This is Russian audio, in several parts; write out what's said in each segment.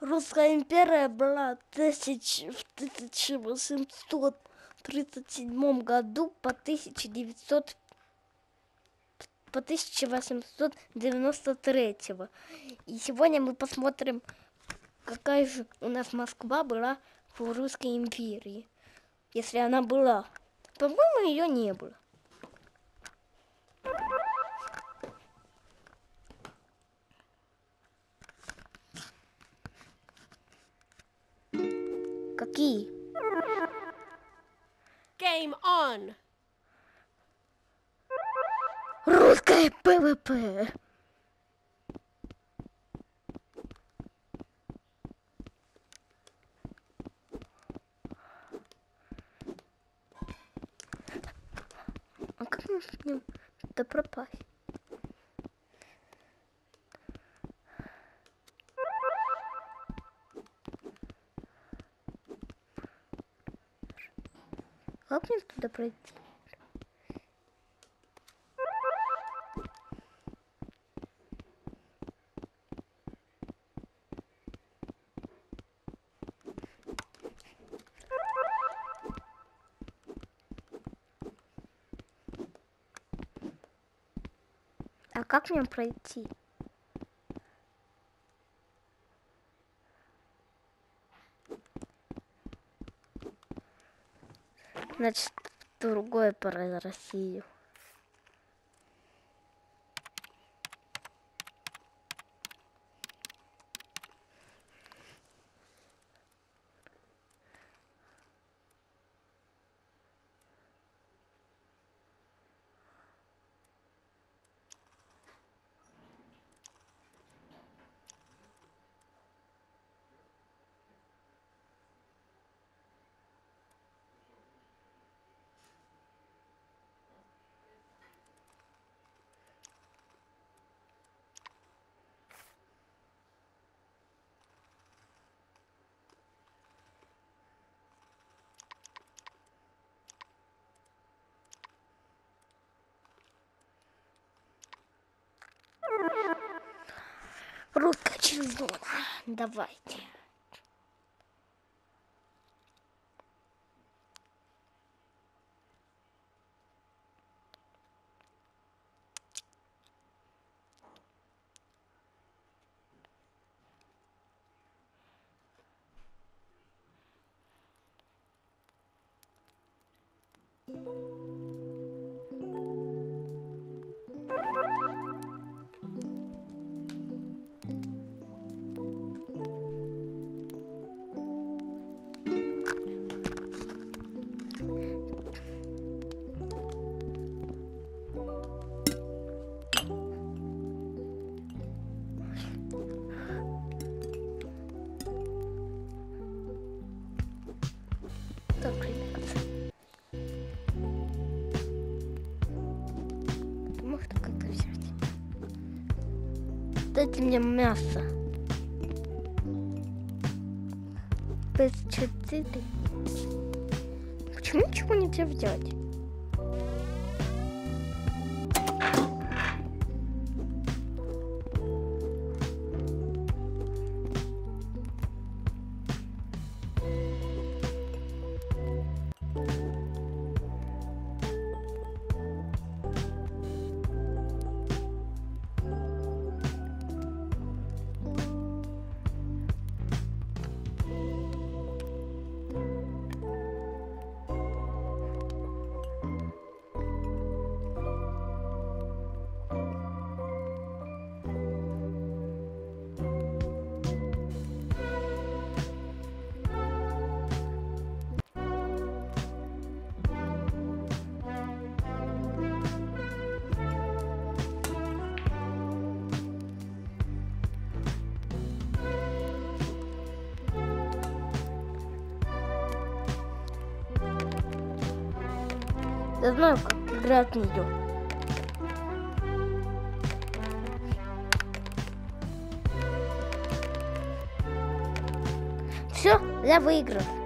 Русская империя была тысяч, в 1837 году по 1900 по 1893. И сегодня мы посмотрим, какая же у нас Москва была в Русской империи. Если она была. По-моему, ее не было. On! Русское ПВП. А как нам с ним да пропасть? Как мне туда пройти? А как мне пройти? Значит, в другое про Россию. Русская черзона. Давайте. Так, Дайте мне мясо. Без четыре. Почему ничего нельзя взять? Я знаю, как играть в нее. Все, я выиграл.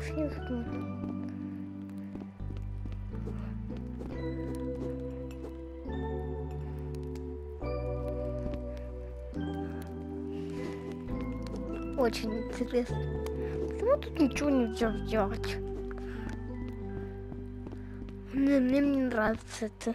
Фиг тут. Очень интересно. Почему тут ничего нельзя взять? Мне, мне не нравится это.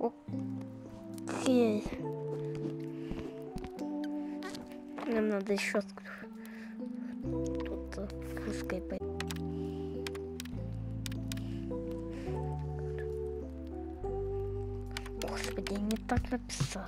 Окей. Нам надо еще тут э, узкой по- Господи, я не так написал.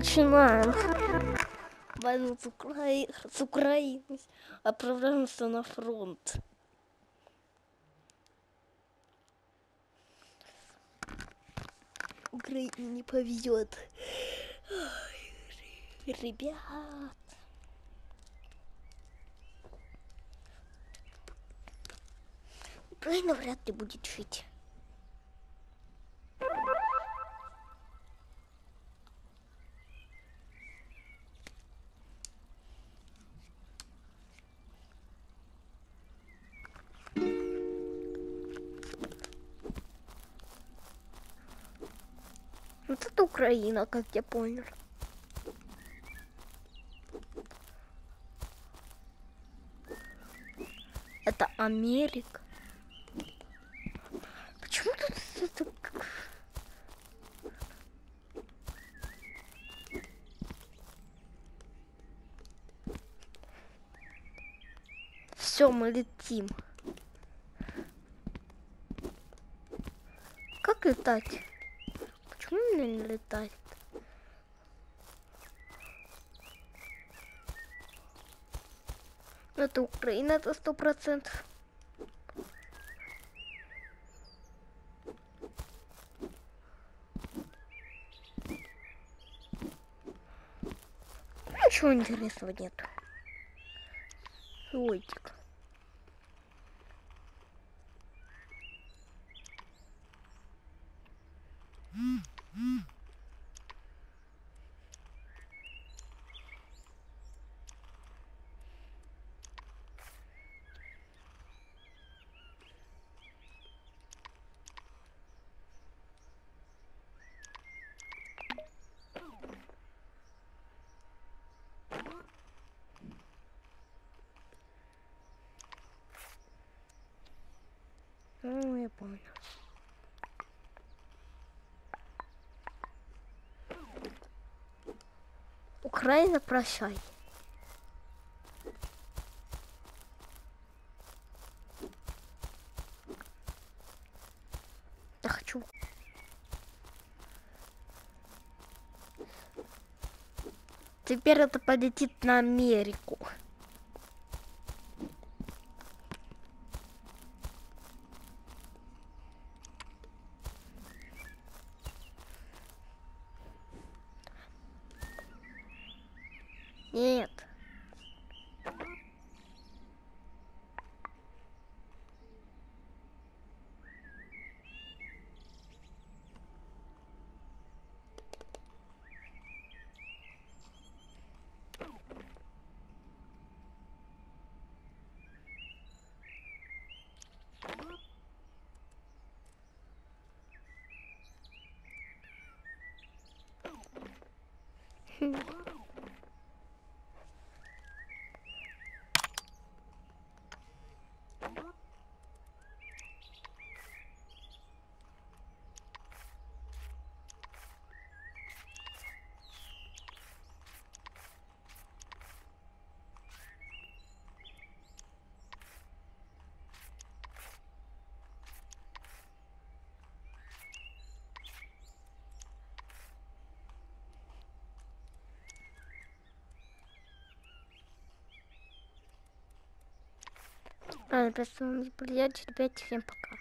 Начинаем. Войну с, Украи... с Украиной. Отправляемся на фронт. Украине не повезет. Ребят. Украина вряд ли будет жить. Украина, как я понял. Это Америка. Почему тут Все, мы летим. Как летать? Почему мне не летает? Это Украина, это сто процентов. Ничего интересного нету. Логика. Ну, я понял. Украина, прощай. Я хочу. Теперь это полетит на Америку. who Ладно, просто, ребят, всем пока.